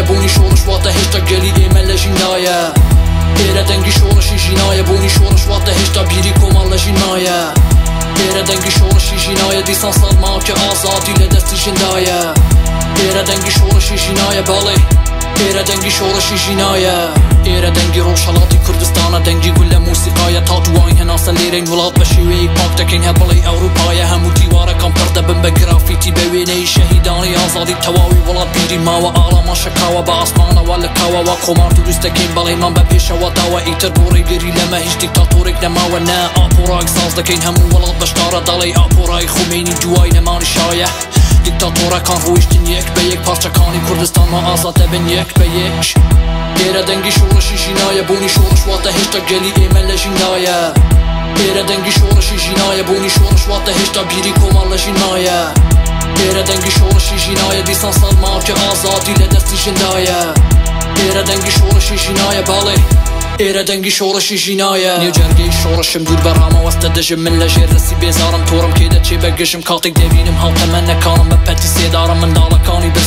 жинаје Бони шонаш вата хешта гели демеле жинаје Переден ги шонаш и жинаје Бони шонаш вата хешта бири комале жинаје Переден ги шонаш и жинаје Дисанслар малке азад иле дести жинаје Переден ги шонаш и жинаје бали Переден ги шонаш и жинаје Ereden gir o şalati Kürdistan'a dengi gülle musikaya Tatuayn hena sen lireng vulat ve şiveyik pak tekin Hebalay Avrupa'ya hemu divara kamperde bimbe grafiti Bevene işe صادی تواوی ولاد بیری ما و آرام شکاو با آسمان و ئاڵامان و بە تو دست کن بالای من به پیش و داوە ایتر بوری بیری لما هیچ دیکتاتوری دیکتاتۆرێک نەماوە نە ئاپۆڕاک ساز دەکەین هەموو وڵات بەشدارە دەڵێ ئاپۆڕای خومێنی دوای نەمانی شایە. دیکتاتۆرەکان ڕۆیشتن پارچه کانی کردستان ما آزاد ئازاد دەبن یەک بە یەک ئێرە دەنگی شوڕشی ژینایە بوونی شوڕشواتە هێشتا گەلی ئێمە لە ژینایە ئێرە دەنگی شوڕشی ژینایە بوونی شوڕشواتە هێشتا بیری کمال لە Pereden gişoruşi jinaye disan sanma ke azadi le desti jindaye Pereden gişoruşi jinaye balay Ereden gi şoraşı jinaye Niye cengi şoraşım dur berama vasta dejim Min lejer resi bezarım torum kede çebe gişim Katik devinim halka menne kanım Ve peti sedarım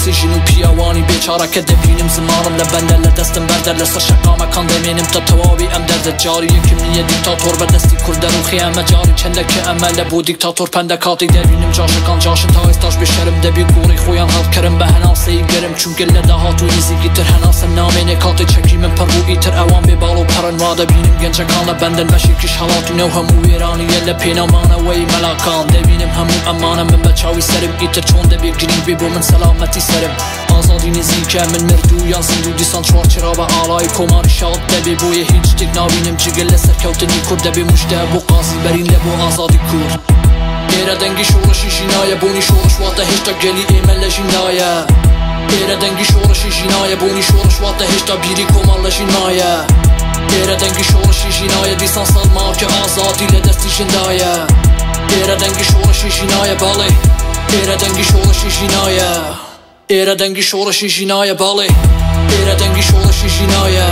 Sijin jinu pjawani Beqara këtë definim Se marëm le vende le destin verde Le sa shakama kanë demenim Ta tëvavi e derde gjari E kim një diktator Vërdesti kur deruhi e me gjari Qende ke e bu diktator Pende kati derinim Gjashe kanë gjashin Ta istash de Debi guri hujan hal kerim Behenam se i gerim Çünkü le dahatu izi gitir Henasem namene kati çekimin Për bu itir evan bir balo Parın vade binim Gence kanla benden Beşir kiş halatu Nev hemu irani Yelle pinamana Ve i melakan Devinim hemu emanem Ben çavi serim itir Çon debi gini Bir bu min selameti serim Azadini zike min mirdu yansın du disan çvar çıraba alay komar. Şad debi bu ye hiç dik navinim Cigelle serkevtini kur debi muşte bu qazi berinle bu azadi kur. Era dengi şoğlu şişinaya Buni şoğlu şvata heşta geli emelle jindaya Era dengi şoğlu şişinaya Buni şoğlu şvata heşta biri komalla jinaya Era dengi şoğlu şişinaya Disan salma ki azad ile desti jindaya Era dengi şoğlu şişinaya Bali Era dengi şoğlu şişinaya Era dengi şoğlu şişinaya Bali Era dengi şoğlu şişinaya